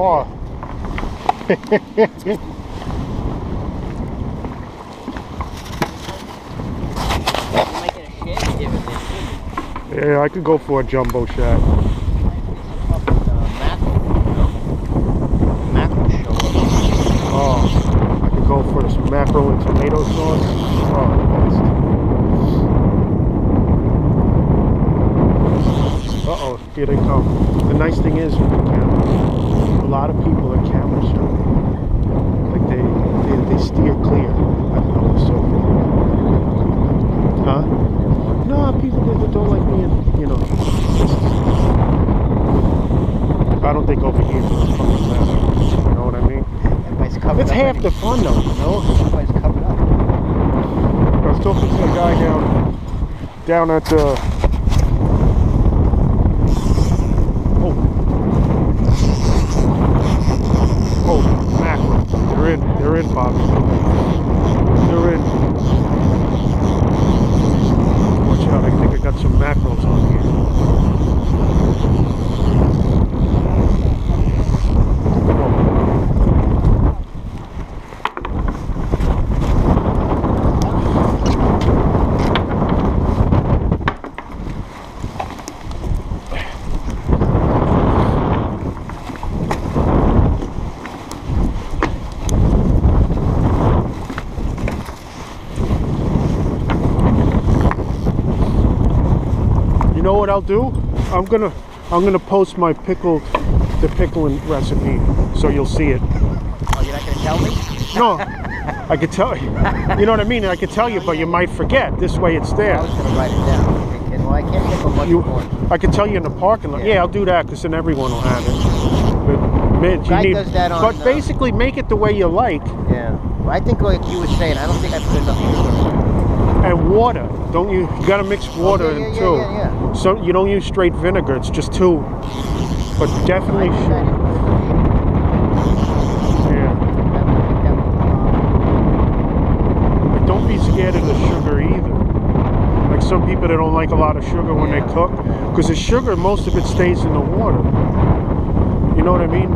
car. Get a shed give it there. yeah, I could go for a jumbo shack. Oh, I could go for some mackerel and tomato sauce. Oh, the best. Uh oh, here they come. The nice thing is, with the camera, a lot of people are camera shy. Like they, they, they steer clear. I've noticed so far. Huh? No, people that don't like being, you know. I don't think over here it's fucking mess. You know what I mean? Everybody's covered It's up. half the fun though, you know? Everybody's covered up. I was talking to a guy down down at the Oh Oh mackerel. They're They're in. Watch out, I think I got some mackerels on here. You know what I'll do? I'm gonna I'm gonna post my pickled the pickling recipe so you'll see it. Oh, you're not gonna tell me? No, I could tell you. You know what I mean? I could tell you, but you might forget. This way it's there. I was gonna write it down. Well, I can't of much You, more. I could tell you in the parking lot. Yeah. Yeah, I'll do that because then everyone will have it. But, you need. that on, but uh, basically, make it the way you like Yeah. Well, I think like you were saying, I don't think I put enough sugar. And water. Don't you? You gotta mix water Oh, yeah, in yeah, too. yeah, So you don't use straight vinegar. It's just two. But definitely. I think I didn't put Yeah. But don't be scared of the sugar either. Like some people that don't like a lot of sugar when they cook, because the sugar, most of it stays in the water. You know what I mean?